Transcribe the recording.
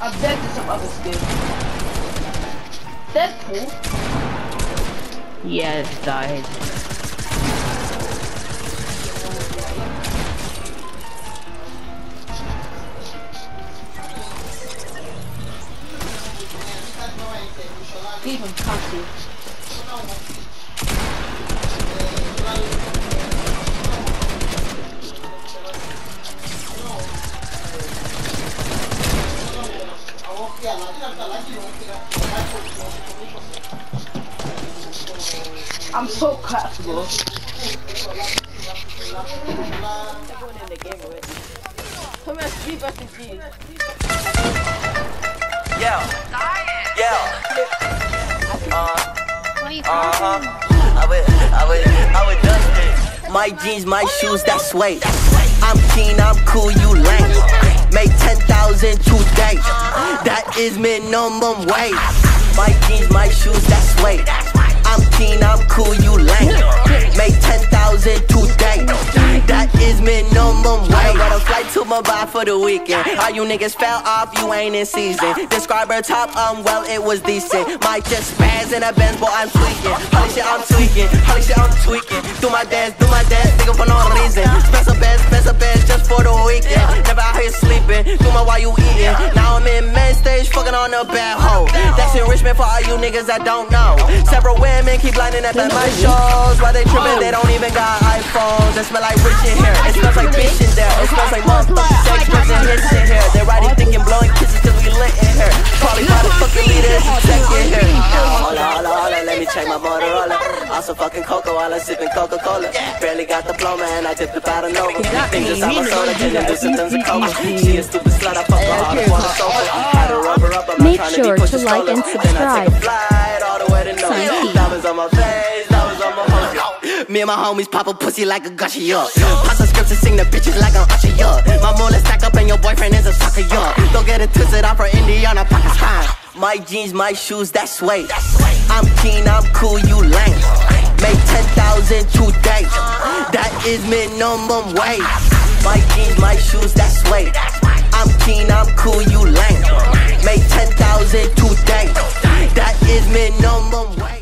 I bet there's some other skins. Deadpool? Yeah, Yes, died. Even Cassie. I'm so comfortable. Come here, G versus G. Yeah. Yeah. Uh, Why uh-huh. I would, I would, I would dust it. My jeans, my shoes, that's weight. I'm keen, I'm cool, you lame. Make 10,000 today. That is minimum wage. My jeans, my shoes, that's weight. I'm keen, I'm cool, you lame. Make 10,000 today. That is minimum wage. Got a flight to Mumbai for the weekend. All you niggas fell off, you ain't in season. Describe her top, um, well, it was decent. Might just spaz in a Benz, boy, I'm tweaking. Holy shit, I'm tweaking. Holy shit, I'm tweaking. Do my dance, do my dance, nigga, for no reason. Special best, special best, on a bad hoe. That's enrichment for all you niggas that don't know. Several women keep lining up at my shows. While they tripping, they don't even got iPhones. That smell like rich in here. It smells like bitch in there. It smells like motherfucking sex, drugs, and hits in here. They riding, thinking, blowing kisses till we lit in here. Probably by the fucking leaders who check in here. Hola, hold hola, let me check my Motorola. Also fucking Coca while I'm sipping Coca Cola. Barely got diploma and I tipped the bottle Nova. Things inside my soda, can do symptoms of coma. She a stupid slut, I fuck her hard on to rub her Make sure be to like and Then I take a subscribe. flight all the way to New Sign York. T. Diamonds on my face, diamonds on my hoes. Me and my homies pop a pussy like a gushy up. Pop some scripts and sing the bitches like I'm usher up. My mullet stack up and your boyfriend is a sucker up. Don't get it twisted, I'm from Indiana, Pakistan. My jeans, my shoes, that's weight. I'm keen, I'm cool, you lame. Make 10,000 today. That is minimum wage. My jeans, my shoes, that's weight. I'm keen, I'm cool, you lame. Make 10,000 today. That is minimum wage.